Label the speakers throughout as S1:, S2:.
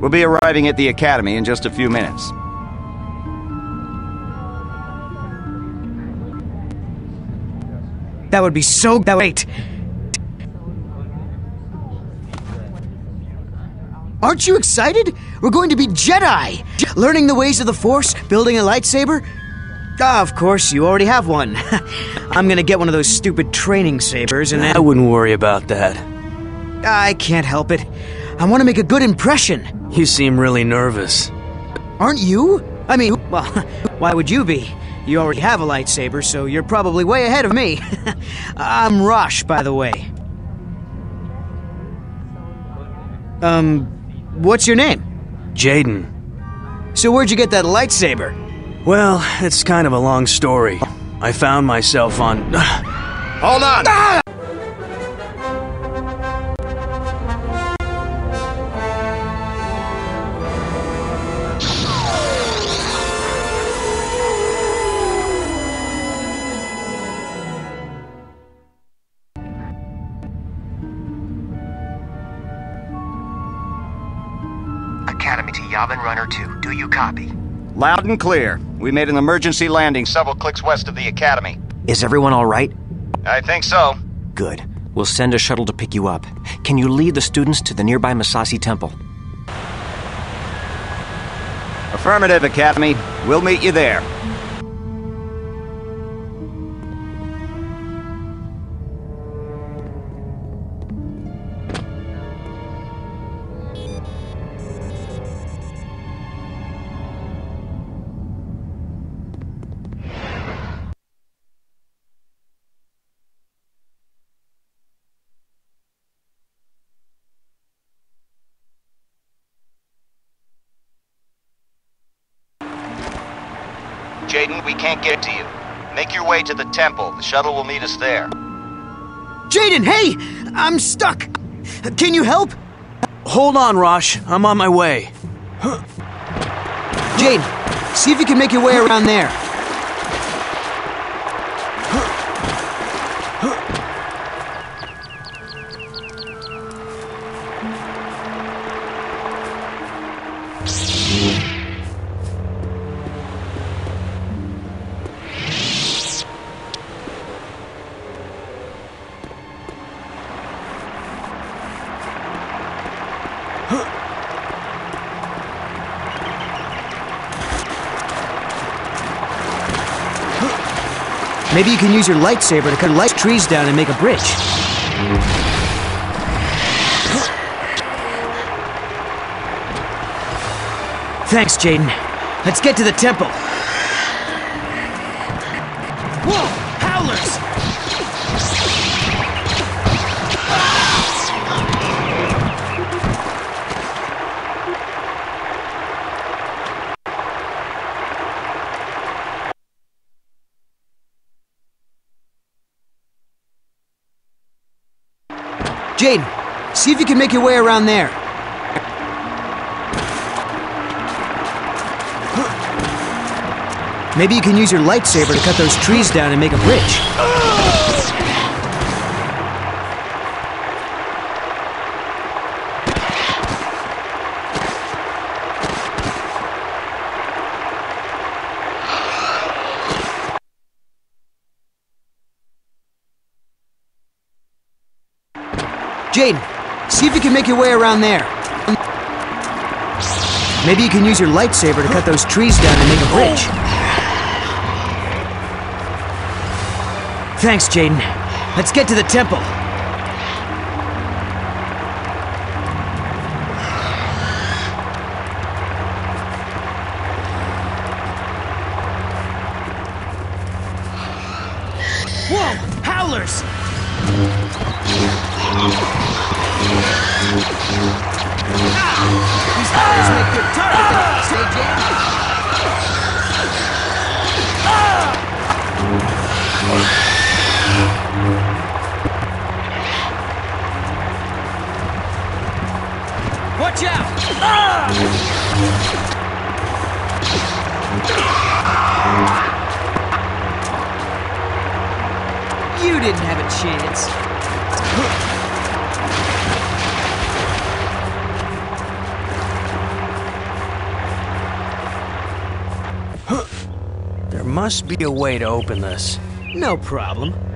S1: We'll be arriving at the Academy in just a few minutes.
S2: That would be so great. Aren't you excited? We're going to be Jedi! Learning the ways of the Force, building a lightsaber. Ah, of course, you already have one. I'm gonna get one of those stupid training sabers and then.
S3: I wouldn't worry about that.
S2: I can't help it. I want to make a good impression.
S3: You seem really nervous.
S2: Aren't you? I mean, well, why would you be? You already have a lightsaber, so you're probably way ahead of me. I'm Rosh, by the way. Um, what's your name?
S3: Jaden.
S2: So where'd you get that lightsaber?
S3: Well, it's kind of a long story. I found myself on.
S1: Hold on!
S4: Academy copy?
S1: Loud and clear. We made an emergency landing several clicks west of the Academy.
S4: Is everyone all right?
S1: I think so.
S4: Good. We'll send a shuttle to pick you up. Can you lead the students to the nearby Massassi Temple?
S1: Affirmative, Academy. We'll meet you there. Can't get to you. Make your way to the temple. The shuttle will meet us there.
S2: Jaden, hey! I'm stuck! Can you help?
S3: Hold on, Rosh. I'm on my way.
S2: Jaden, see if you can make your way around there. Maybe you can use your lightsaber to cut light trees down and make a bridge. Thanks, Jaden. Let's get to the temple. Jaden, see if you can make your way around there. Maybe you can use your lightsaber to cut those trees down and make a bridge. Jaden, see if you can make your way around there. Maybe you can use your lightsaber to cut those trees down and make a bridge. Thanks, Jaden. Let's get to the temple. You didn't have a chance.
S3: There must be a way to open this.
S2: No problem.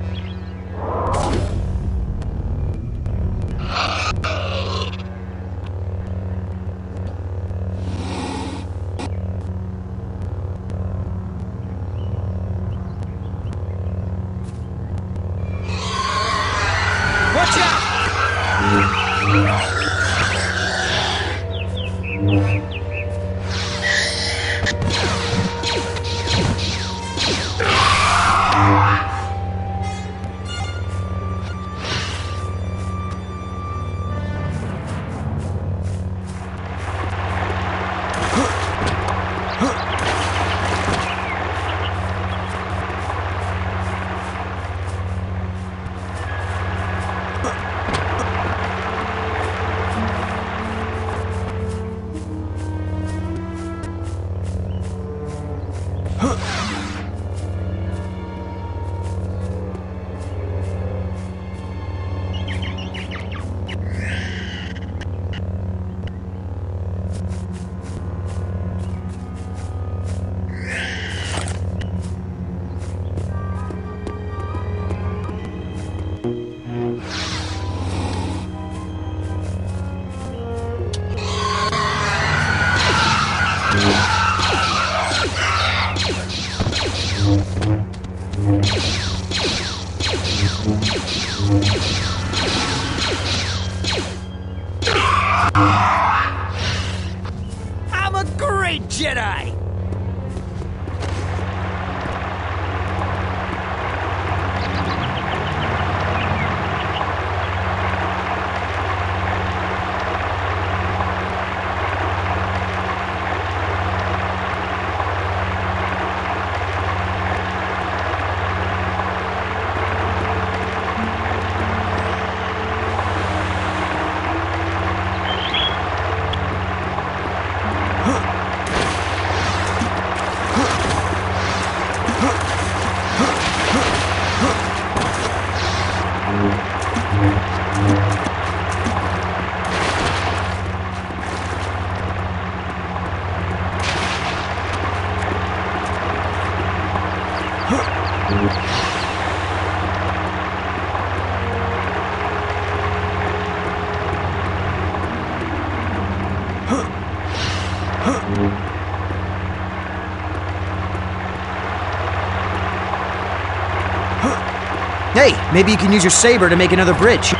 S2: Hey, maybe you can use your saber to make another bridge.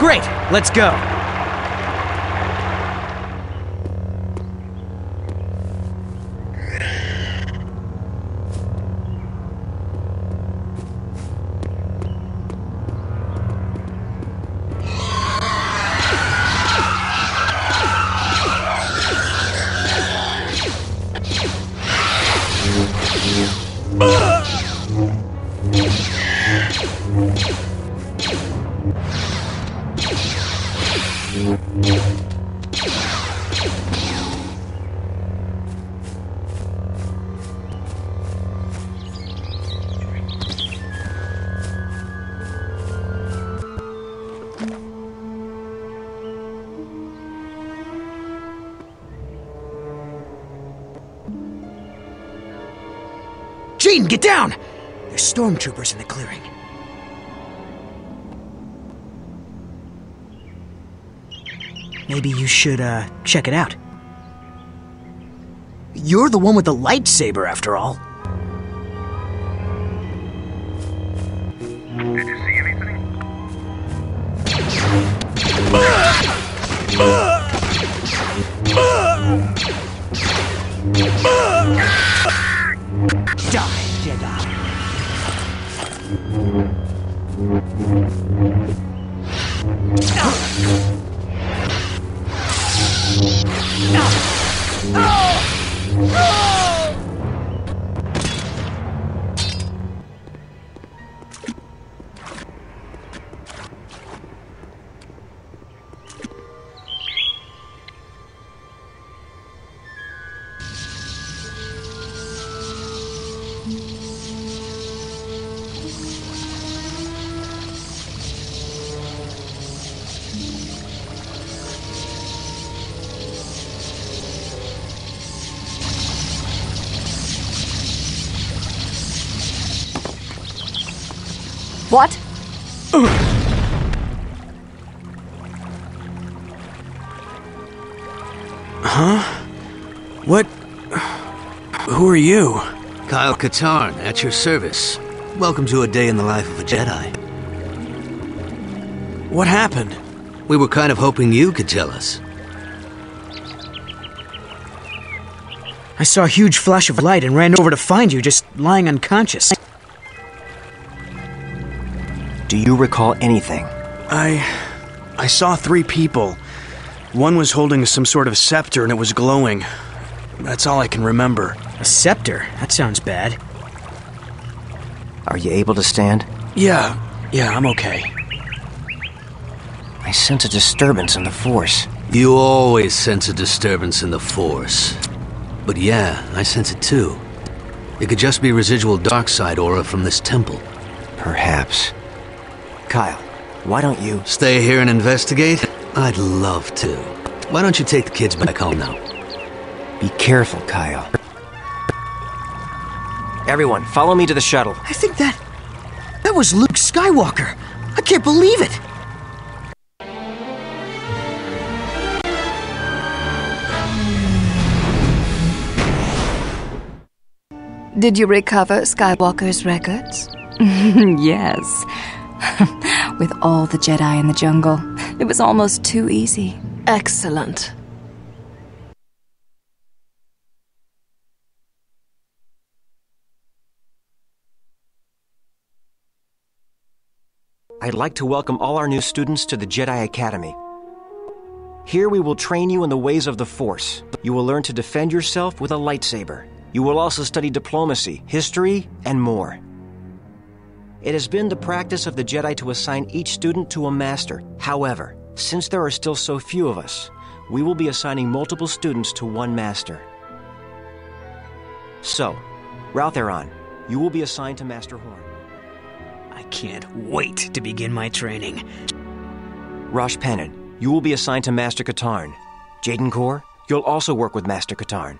S2: Great, let's go. Get down! There's stormtroopers in the clearing. Maybe you should, uh, check it out. You're the one with the lightsaber, after all.
S5: What?
S3: Who are you?
S6: Kyle Katarn, at your service. Welcome to a day in the life of a Jedi.
S3: What happened?
S6: We were kind of hoping you could tell us.
S2: I saw a huge flash of light and ran over to find you just lying unconscious.
S4: Do you recall anything?
S3: I. I saw three people. One was holding some sort of scepter and it was glowing. That's all I can remember.
S2: A scepter? That sounds bad.
S4: Are you able to stand?
S3: Yeah, yeah, I'm okay.
S4: I sense a disturbance in the Force.
S6: You always sense a disturbance in the Force. But yeah, I sense it too. It could just be residual dark side aura from this temple.
S4: Perhaps. Kyle, why don't you?
S6: Stay here and investigate? I'd love to. Why don't you take the kids back home now?
S4: Be careful, Kyle. Everyone, follow me to the shuttle.
S2: I think that. That was Luke Skywalker. I can't believe it.
S5: Did you recover Skywalker's records? yes. With all the Jedi in the jungle, it was almost too easy.
S7: Excellent.
S4: I'd like to welcome all our new students to the Jedi Academy. Here we will train you in the ways of the Force. You will learn to defend yourself with a lightsaber. You will also study diplomacy, history, and more. It has been the practice of the Jedi to assign each student to a master. However, since there are still so few of us, we will be assigning multiple students to one master. So, Raltheron, you will be assigned to Master Horn.
S2: I can't wait to begin my training.
S4: Rosh Penin, you will be assigned to Master Katarn. Jaden Korr, you'll also work with Master Katarn.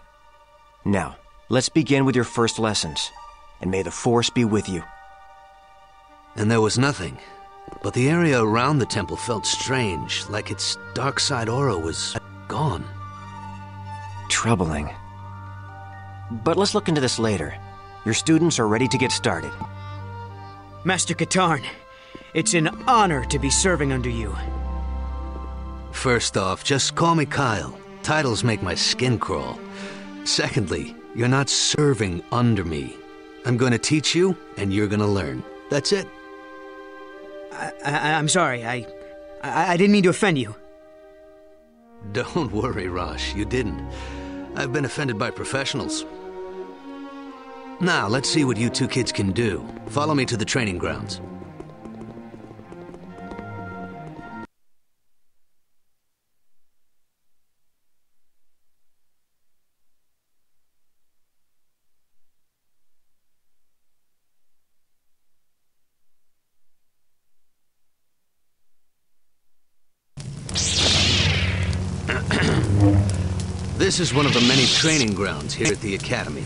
S4: Now, let's begin with your first lessons, and may the Force be with you.
S6: And there was nothing. But the area around the temple felt strange, like its dark side aura was gone.
S4: Troubling. But let's look into this later. Your students are ready to get started.
S2: Master Katarn, it's an honor to be serving under you.
S6: First off, just call me Kyle. Titles make my skin crawl. Secondly, you're not serving under me. I'm going to teach you, and you're going to learn. That's it.
S2: I, I'm sorry. I, I, I didn't mean to offend you.
S6: Don't worry, Rosh. You didn't. I've been offended by professionals. Now, let's see what you two kids can do. Follow me to the training grounds. This is one of the many training grounds here at the Academy.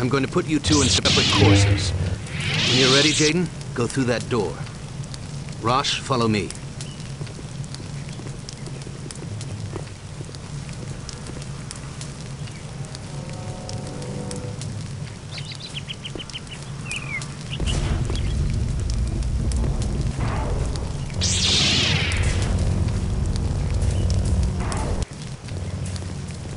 S6: I'm going to put you two in separate courses. When you're ready, Jaden, go through that door. Rosh, follow me.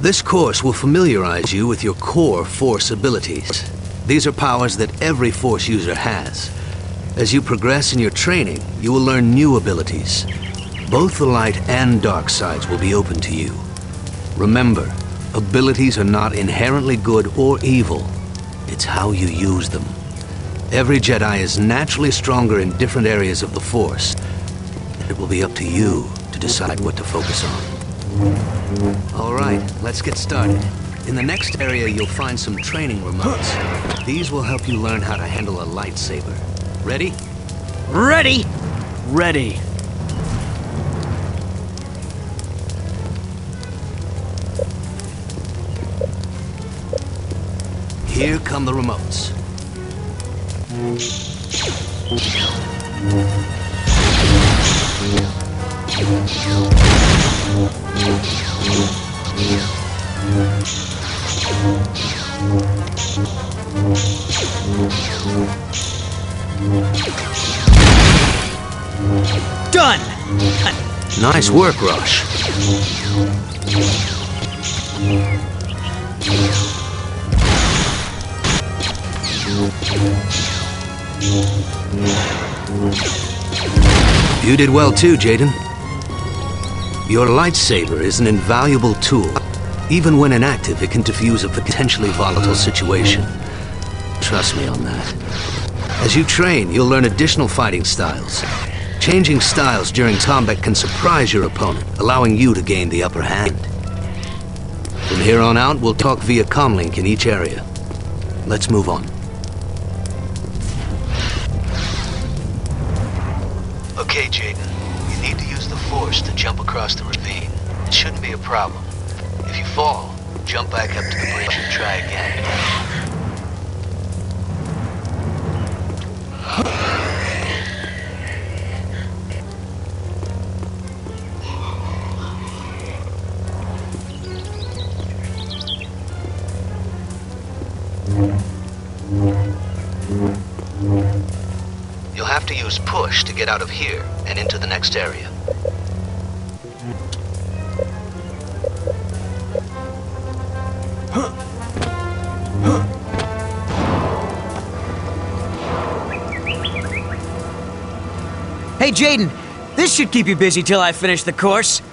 S6: This course will familiarize you with your core Force abilities. These are powers that every Force user has. As you progress in your training, you will learn new abilities. Both the light and dark sides will be open to you. Remember, abilities are not inherently good or evil. It's how you use them. Every Jedi is naturally stronger in different areas of the Force. And it will be up to you to decide what to focus on. All right, let's get started. In the next area, you'll find some training remotes. These will help you learn how to handle a lightsaber. Ready?
S2: Ready?
S3: Ready.
S6: Here come the remotes.
S2: Done!
S8: Nice work, Rush. You did well too, Jaden. Your lightsaber is an invaluable tool. Even when inactive, it can defuse a potentially volatile situation. Trust me on that. As you train, you'll learn additional fighting styles. Changing styles during combat can surprise your opponent, allowing you to gain the upper hand. From here on out, we'll talk via comlink in each area. Let's move on.
S6: Okay, Jaden. You need to use the Force to jump across the. It shouldn't be a problem. If you fall, jump back up to the bridge and try again. You'll have to use push to get out of here and into the next area.
S2: Hey, Jaden, this should keep you busy till I finish the course.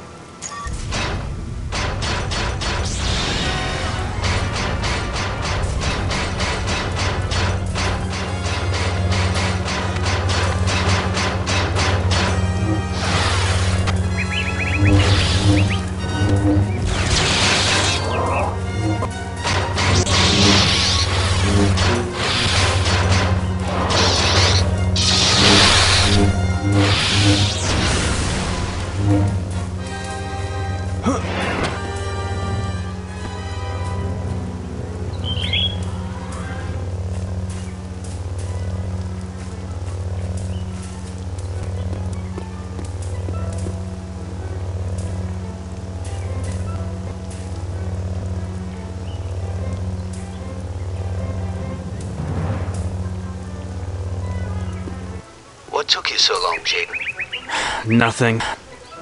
S3: Nothing.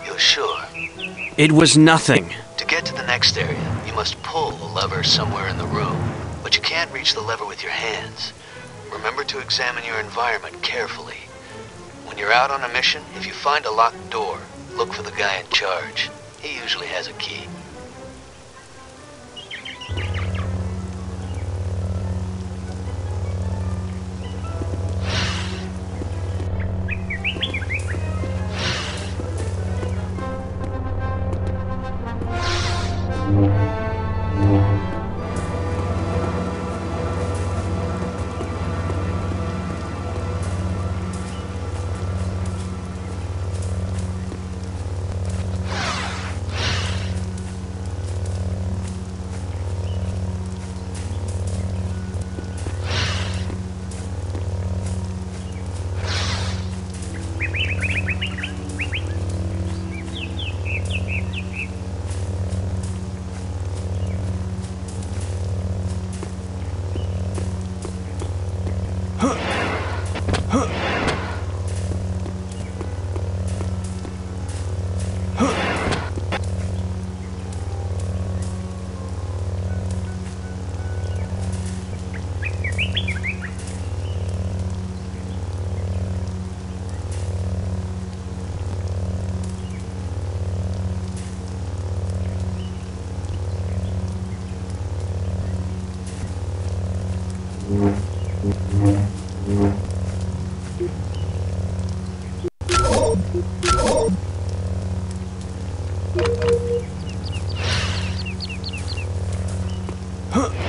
S6: You're sure?
S3: It was nothing.
S6: To get to the next area, you must pull a lever somewhere in the room. But you can't reach the lever with your hands. Remember to examine your environment carefully. When you're out on a mission, if you find a locked door, look for the guy in charge. He usually has a key.
S9: Huh.